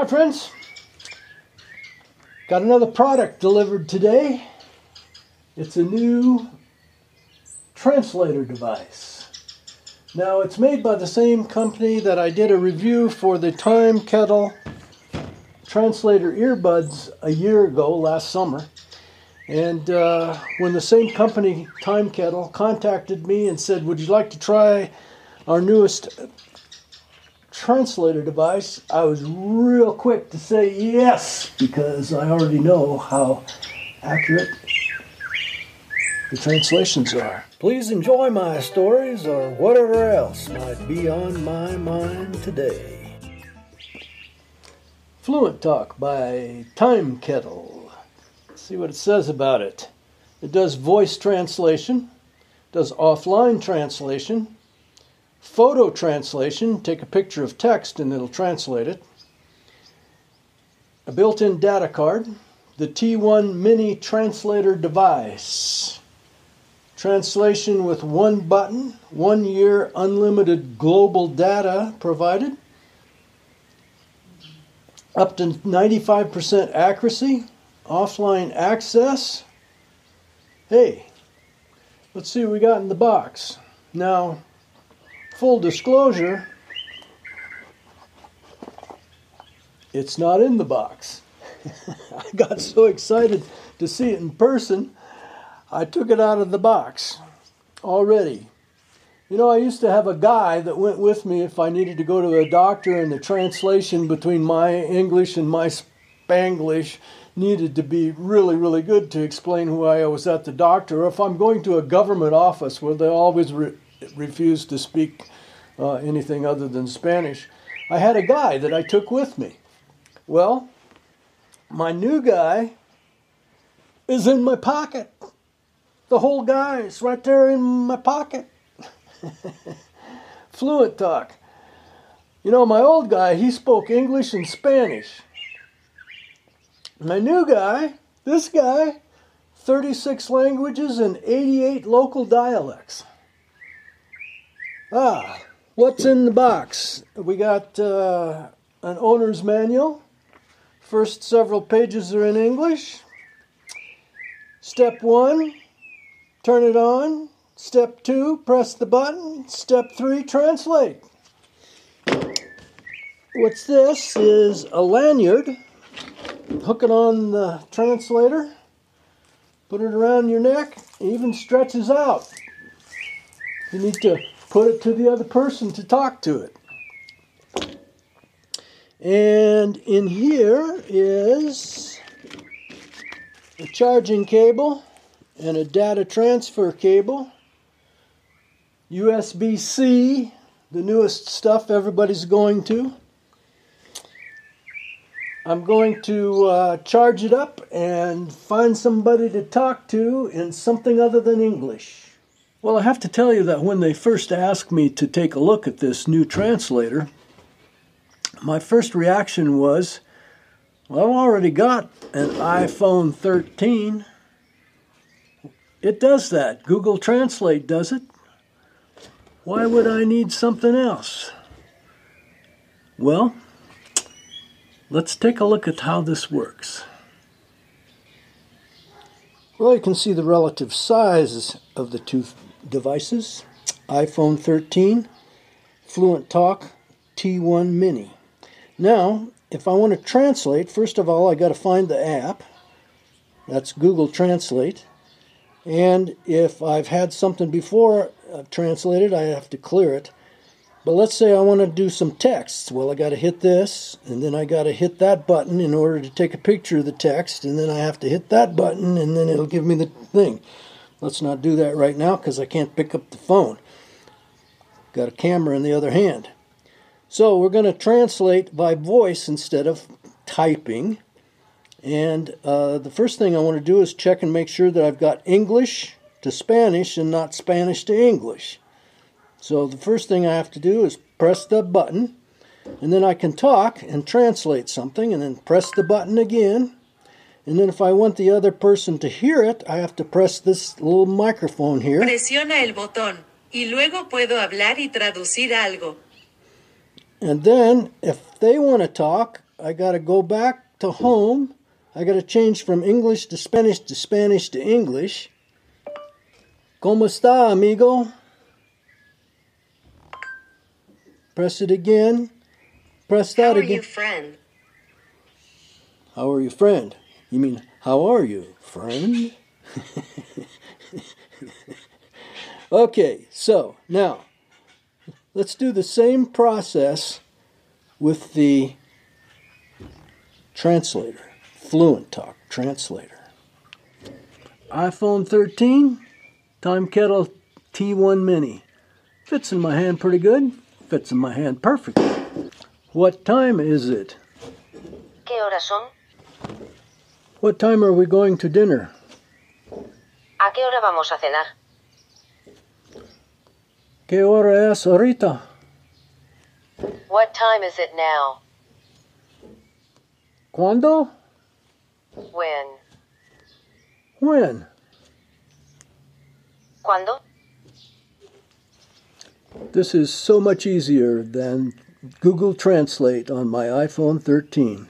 Hi, friends. Got another product delivered today. It's a new translator device. Now, it's made by the same company that I did a review for the Timekettle translator earbuds a year ago, last summer. And uh, when the same company, Timekettle, contacted me and said, Would you like to try our newest translator device, I was real quick to say yes because I already know how accurate the translations are. Please enjoy my stories or whatever else might be on my mind today. Fluentalk by Timekettle. Let's see what it says about it. It does voice translation, does offline translation, Photo translation, take a picture of text and it'll translate it. A built in data card. The T1 Mini Translator device. Translation with one button, one year unlimited global data provided. Up to 95% accuracy, offline access. Hey, let's see what we got in the box. Now, full disclosure, it's not in the box. I got so excited to see it in person, I took it out of the box already. You know, I used to have a guy that went with me if I needed to go to a doctor, and the translation between my English and my Spanglish needed to be really, really good to explain who I was at the doctor. Or if I'm going to a government office where they always re- refuse to speak uh, anything other than Spanish, I had a guy that I took with me. Well, my new guy is in my pocket. The whole guy is right there in my pocket. Fluentalk. You know, my old guy, he spoke English and Spanish. My new guy, this guy, 36 languages and 88 local dialects. Ah, what's in the box? We got uh, an owner's manual. First several pages are in English. Step one, turn it on. Step two, press the button. Step three, translate. What's this is a lanyard. Hook it on the translator, put it around your neck, it even stretches out. You need to put it to the other person to talk to it. And in here is a charging cable and a data transfer cable, USB C, the newest stuff everybody's going to. I'm going to uh, charge it up and find somebody to talk to in something other than English. Well, I have to tell you that when they first asked me to take a look at this new translator, my first reaction was, well, I've already got an iPhone 13. It does that. Google Translate does it. Why would I need something else? Well, let's take a look at how this works. Well, you can see the relative size of the two devices iPhone 13, Fluentalk T1 Mini. Now, if I want to translate, first of all, I got to find the app. That's Google Translate. And if I've had something before I've translated, I have to clear it. But let's say I want to do some text. Well, I got to hit this, and then I got to hit that button in order to take a picture of the text, and then I have to hit that button, and then it'll give me the thing. Let's not do that right now because I can't pick up the phone. Got a camera in the other hand. So we're going to translate by voice instead of typing. And uh, the first thing I want to do is check and make sure that I've got English to Spanish and not Spanish to English. So the first thing I have to do is press the button, and then I can talk and translate something, and then press the button again. And then if I want the other person to hear it, I have to press this little microphone here. Presiona el botón y luego puedo hablar y traducir algo. And then if they want to talk, I got to go back to home. I got to change from English to Spanish to Spanish to English. ¿Cómo está, amigo? Press it again. Press that again. How are again. you, friend? How are you, friend? You mean, how are you, friend? okay, so now let's do the same process with the translator, Fluentalk translator. iPhone 13, Timekettle T1 Mini. Fits in my hand pretty good. Fits in my hand perfectly. What time is it? ¿Qué horas son? What time are we going to dinner? ¿A qué hora vamos a cenar? ¿Qué hora es ahorita? What time is it now? ¿Cuándo? When? When? ¿Cuándo? This is so much easier than Google Translate on my iPhone 13.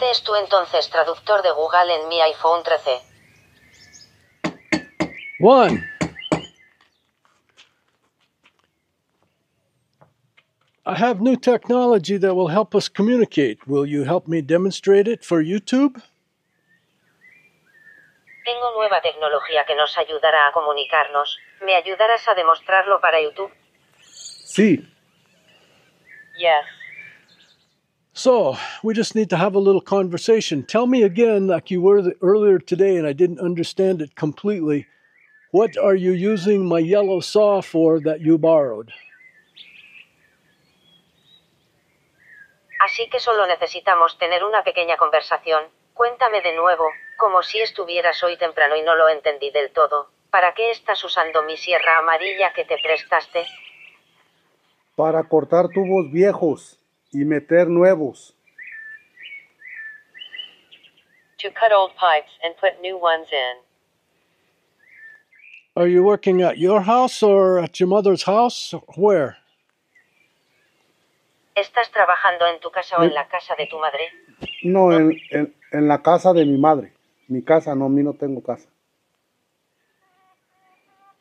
Este es tu entonces traductor de Google en mi iPhone 13. One. I have new technology that will help us communicate. Will you help me demonstrate it for YouTube? Tengo nueva tecnología que nos ayudará a comunicarnos. ¿Me ayudarás a demostrarlo para YouTube? Sí. Yes. So, we just need to have a little conversation. Tell me again, like you were the, earlier today, and I didn't understand it completely. What are you using my yellow saw for that you borrowed? Así que solo necesitamos tener una pequeña conversación. Cuéntame de nuevo, como si estuvieras hoy temprano y no lo entendí del todo. ¿Para qué estás usando mi sierra amarilla que te prestaste? para cortar tubos viejos y meter nuevos. To cut old pipes and put new ones in. Are you working at your house or at your mother's house? Where? ¿Estás trabajando en tu casa o en la casa de tu madre? No, en, en- en la casa de mi madre. Mi casa, no, a mí no tengo casa.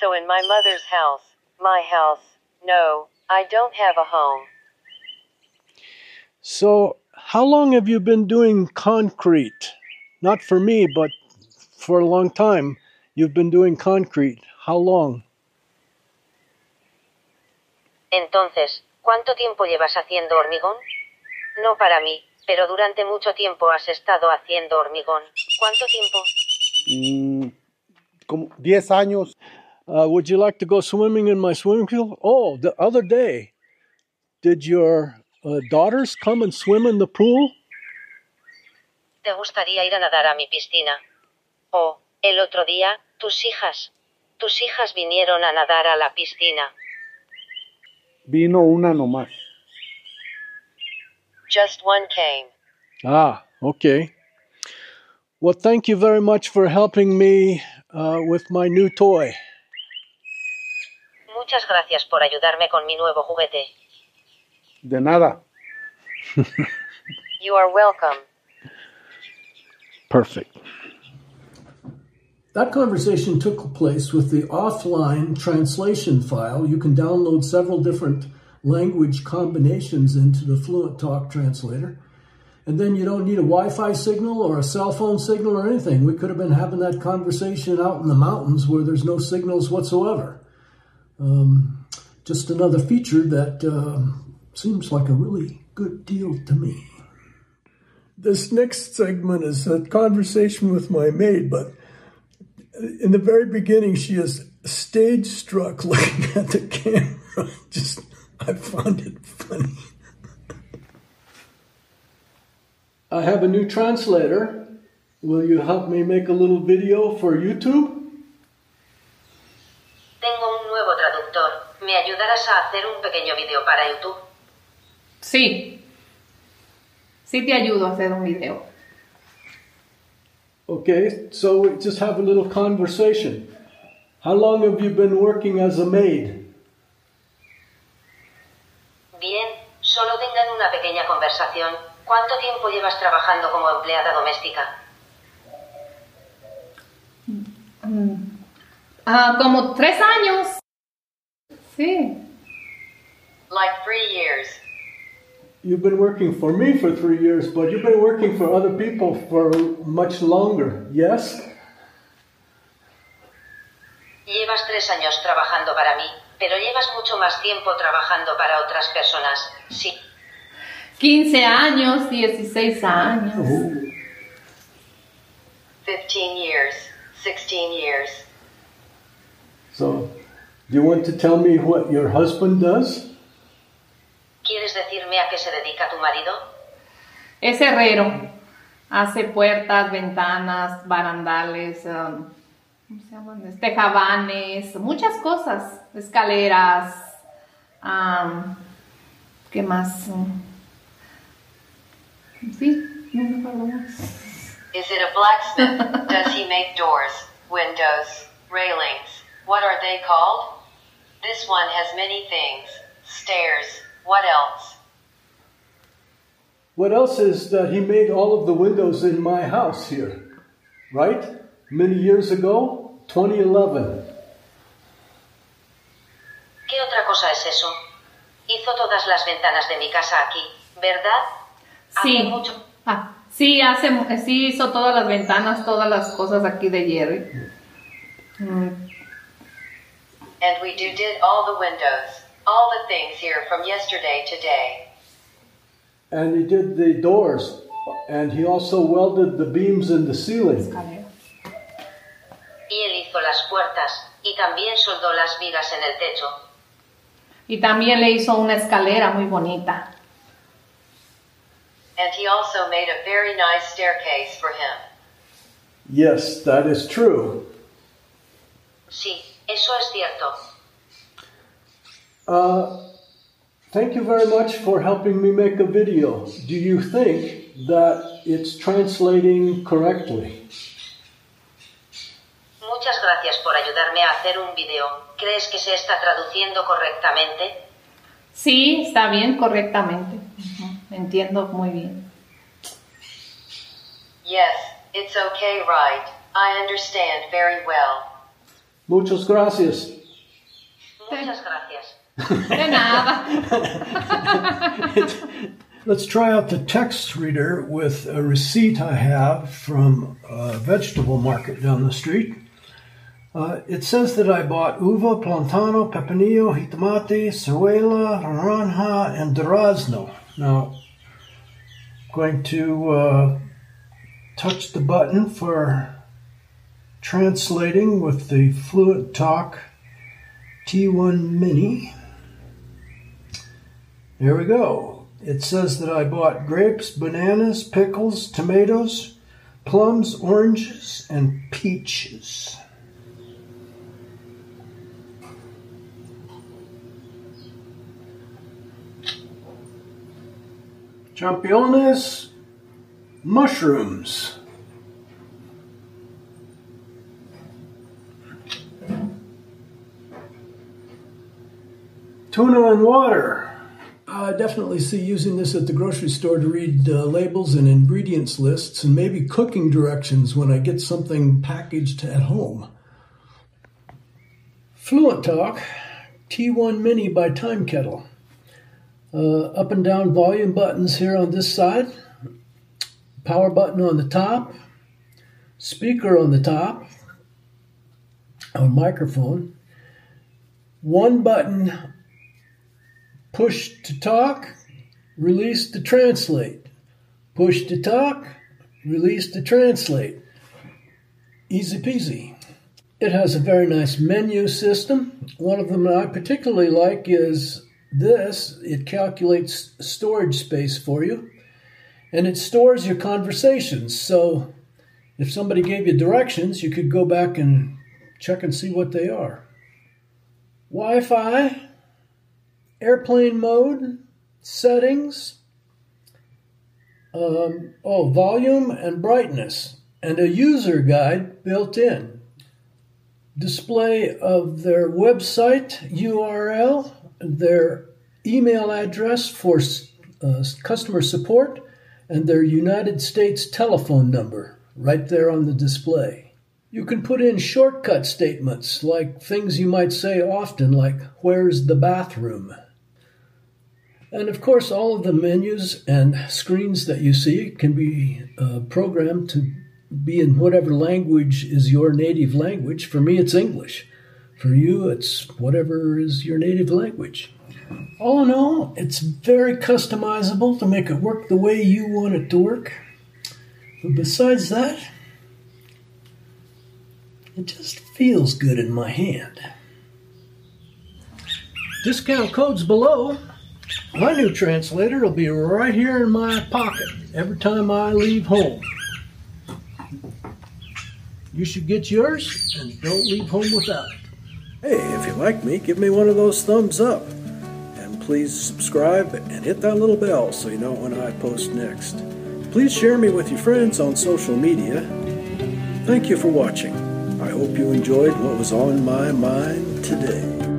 So in my mother's house. My house. No, I don't have a home. So, how long have you been doing concrete? Not for me, but for a long time. You've been doing concrete. How long? Entonces, ¿cuánto tiempo llevas haciendo hormigón? No para mí, pero durante mucho tiempo has estado haciendo hormigón. ¿Cuánto tiempo? Mm, como 10 años. Uh, would you like to go swimming in my swimming pool? Oh, the other day, did your uh, daughters come and swim in the pool? ¿Te gustaría ir a nadar a mi piscina? Oh, el otro día, tus hijas. Tus hijas vinieron a nadar a la piscina. Vino una nomás. Just one came. Ah, okay. Well, thank you very much for helping me uh, with my new toy. Muchas gracias por ayudarme con mi nuevo juguete. De nada. You are welcome. Perfect. That conversation took place with the offline translation file. You can download several different language combinations into the Fluentalk translator. And then you don't need a Wi Fi signal or a cell phone signal or anything. We could have been having that conversation out in the mountains where there's no signals whatsoever. Um, just another feature that um seems like a really good deal to me. This next segment is a conversation with my maid, but in the very beginning, she is stage struck looking at the camera. Just, I found it funny. I have a new translator. Will you help me make a little video for YouTube? Tengo un nuevo traductor. ¿Me ayudarás a hacer un pequeño video para YouTube? Sí. Sí te ayudo a hacer un video. Okay, so we just have a little conversation. How long have you been working as a maid? Bien, Solo tengan una pequeña conversación. ¿Cuánto tiempo llevas trabajando como empleada doméstica? Ah, como tres años. Sí. Like three years. You've been working for me for three years, but you've been working for other people for much longer, yes? Llevas tres años trabajando para mí, pero llevas mucho más tiempo trabajando para otras personas. Sí. 15 años, 16 años. 15 years. 16 years. So, do you want to tell me what your husband does? Se dedica tu marido? Es herrero. Hace puertas, ventanas, barandales, um, ¿cómo se llaman? Tejabanes, muchas cosas. Escaleras. um, ¿Qué más? Sí, no me acuerdo más. Is it a blacksmith? Does he make doors, windows, railings? What are they called? This one has many things. Stairs. What else? What else is that he made all of the windows in my house here, right? Many years ago, 2011. ¿Qué otra cosa es eso? Hizo todas las ventanas de mi casa aquí, ¿verdad? Hace Sí. mucho. Ah, sí, hace, sí hizo todas las ventanas, todas las cosas aquí de Jerry. Mm, And we do did all the windows, all the things here from yesterday to today. And he did the doors, and he also welded the beams in the ceiling. Y él hizo las puertas, y también soldó las vigas en el techo. Y también le hizo una escalera muy bonita. And he also made a very nice staircase for him. Yes, that is true. Sí, eso es cierto. Uh, thank you very much for helping me make a video. Do you think that it's translating correctly? Muchas gracias por ayudarme a hacer un video. ¿Crees que se está traduciendo correctamente? Sí, está bien, correctamente. Ujú, Entiendo muy bien. Yes, it's okay, right. I understand very well. Muchas gracias. Muchas gracias. Let's try out the text reader with a receipt I have from a vegetable market down the street. Uh, it says that I bought uva, plantano, pepinillo, jitomate, ciruela, naranja, and durazno. Now, going to uh, touch the button for translating with the Fluentalk T1 Mini. There we go. It says that I bought grapes, bananas, pickles, tomatoes, plums, oranges, and peaches. Championes, mushrooms. Tuna and water. I definitely see using this at the grocery store to read uh, labels and ingredients lists and maybe cooking directions when I get something packaged at home. Fluentalk T1 Mini by Timekettle. Uh, up and down volume buttons here on this side, power button on the top, speaker on the top, a microphone, one button push to talk, release to translate. Push to talk, release to translate. Easy peasy. It has a very nice menu system. One of them I particularly like is this it calculates storage space for you and it stores your conversations. So if somebody gave you directions, you could go back and check and see what they are. Wi Fi, airplane mode, settings, um, oh, volume and brightness, and a user guide built in. Display of their website URL, their email address for uh, customer support and their United States telephone number right there on the display. You can put in shortcut statements like things you might say often, like, Where's the bathroom? And of course, all of the menus and screens that you see can be uh, programmed to be in whatever language is your native language. For me, it's English. For you, it's whatever is your native language. All in all, it's very customizable to make it work the way you want it to work. But besides that, it just feels good in my hand. Discount codes below. My new translator will be right here in my pocket every time I leave home. You should get yours and don't leave home without it. Hey, if you like me, give me one of those thumbs up. And please subscribe and hit that little bell so you know when I post next. Please share me with your friends on social media. Thank you for watching. I hope you enjoyed what was on my mind today.